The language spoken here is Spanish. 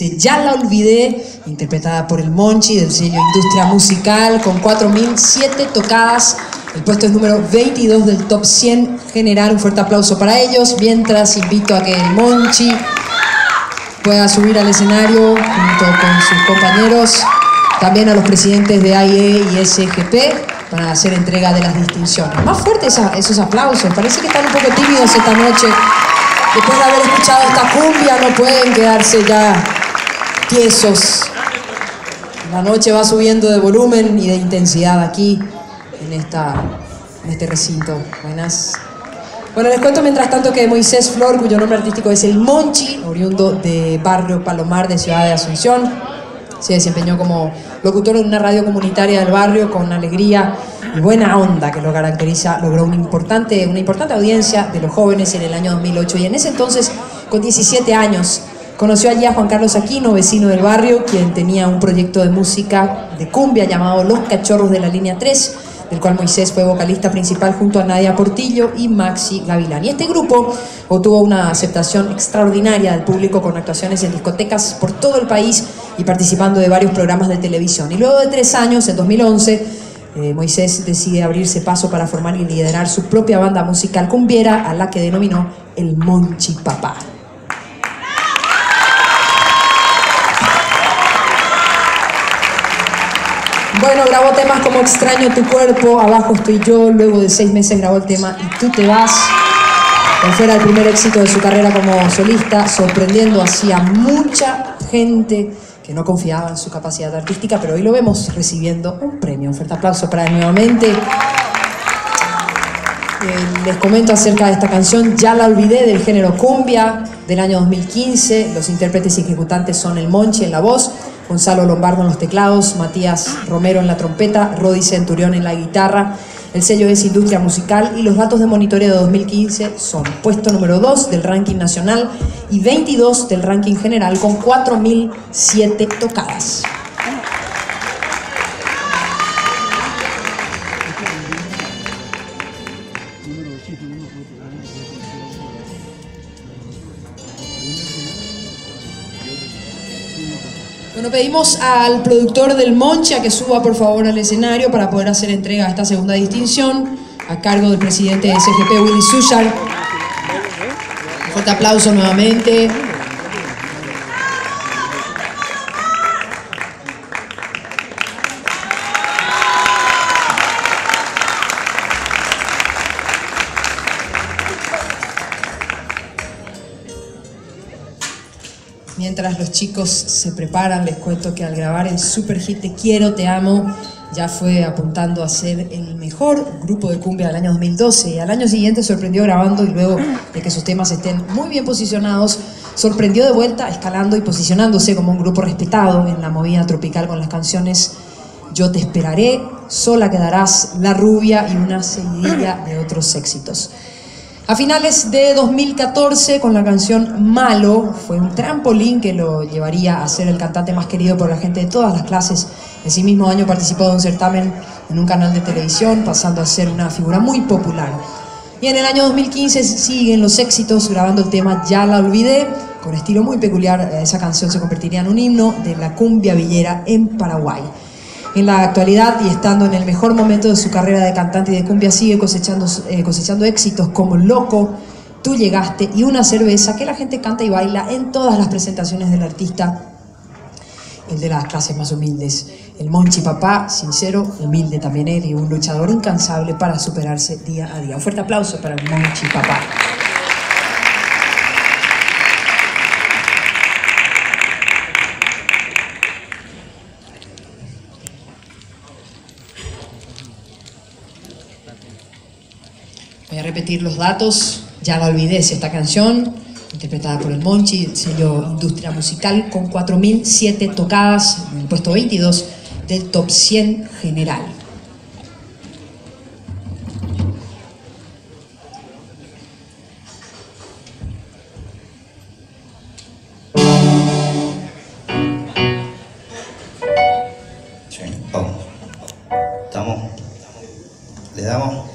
Ya la olvidé, interpretada por el Monchi del sello Industria Musical, con 4.007 tocadas. El puesto es número 22 del top 100 general. Un fuerte aplauso para ellos. Mientras invito a que el Monchi pueda subir al escenario junto con sus compañeros. También a los presidentes de AIE y SGP para hacer entrega de las distinciones. Más fuertes esos aplausos. Parece que están un poco tímidos esta noche. Después de haber escuchado esta cumbia no pueden quedarse ya tiesos. La noche va subiendo de volumen y de intensidad aquí, en, este recinto. Buenas. Bueno, les cuento mientras tanto que Moisés Flor, cuyo nombre artístico es El Monchi, oriundo de Barrio Palomar de Ciudad de Asunción, se desempeñó como locutor en una radio comunitaria del barrio con alegría y buena onda que lo caracteriza, logró una importante, una importante audiencia de los jóvenes en el año 2008 y en ese entonces, con 17 años, Conoció allí a Juan Carlos Aquino, vecino del barrio, quien tenía un proyecto de música de cumbia llamado Los Cachorros de la Línea 3, del cual Moisés fue vocalista principal junto a Nadia Portillo y Maxi Gavilán. Y este grupo obtuvo una aceptación extraordinaria del público con actuaciones en discotecas por todo el país y participando de varios programas de televisión. Y luego de tres años, en 2011, eh, Moisés decide abrirse paso para formar y liderar su propia banda musical cumbiera a la que denominó el Monchi Papá. Bueno, grabó temas como Extraño tu cuerpo, Abajo estoy yo, luego de seis meses grabó el tema Y tú te vas, fuera el primer éxito de su carrera como solista, sorprendiendo así a mucha gente que no confiaba en su capacidad artística, pero hoy lo vemos recibiendo un premio. Un fuerte aplauso para él nuevamente. Eh, les comento acerca de esta canción, Ya la olvidé, del género cumbia, del año 2015. Los intérpretes y ejecutantes son El Monche en la voz, Gonzalo Lombardo en los teclados, Matías Romero en la trompeta, Rodi Centurión en la guitarra. El sello es Industria Musical y los datos de monitoreo de 2015 son puesto número 2 del ranking nacional y 22 del ranking general con 4.007 tocadas. Bueno, pedimos al productor del Moncha que suba por favor al escenario para poder hacer entrega a esta segunda distinción a cargo del presidente de SGP, Willy Sushar. Un fuerte aplauso nuevamente. Mientras los chicos se preparan, les cuento que al grabar el super hit Te Quiero, Te Amo, ya fue apuntando a ser el mejor grupo de cumbia del año 2012 y al año siguiente sorprendió grabando y luego de que sus temas estén muy bien posicionados, sorprendió de vuelta escalando y posicionándose como un grupo respetado en la movida tropical con las canciones Yo te esperaré, Sola quedarás, La rubia y una seguidilla de otros éxitos. A finales de 2014, con la canción Malo, fue un trampolín que lo llevaría a ser el cantante más querido por la gente de todas las clases. Ese mismo año participó de un certamen en un canal de televisión, pasando a ser una figura muy popular. Y en el año 2015 siguen los éxitos, grabando el tema Ya la olvidé, con estilo muy peculiar. Esa canción se convertiría en un himno de la cumbia villera en Paraguay. En la actualidad y estando en el mejor momento de su carrera de cantante y de cumbia, sigue cosechando, eh, cosechando éxitos como Loco, Tú llegaste y Una cerveza que la gente canta y baila en todas las presentaciones del artista, el de las clases más humildes. El Monchi Papá, sincero, humilde también él y un luchador incansable para superarse día a día. Un fuerte aplauso para el Monchi Papá. Voy a repetir los datos, ya la olvides esta canción, interpretada por el Monchi, sello Industria Musical, con 4.007 tocadas en el puesto 22 del Top 100 general. Sí, vamos. Estamos. Le damos.